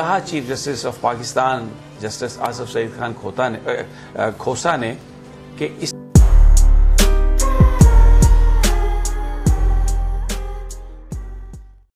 कहा chief justice of Pakistan justice Asif Saeed Khan खोता ने खोसा ने कि इस